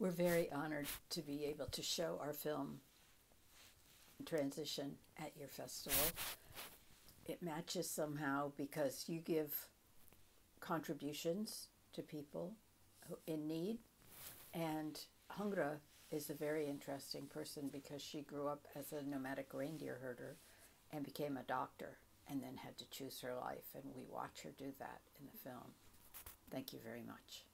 We're very honored to be able to show our film transition at your festival. It matches somehow because you give contributions to people in need, and Khongoroo is a very interesting person because she grew up as a nomadic reindeer herder and became a doctor and then had to choose her life, and we watch her do that in the film. Thank you very much.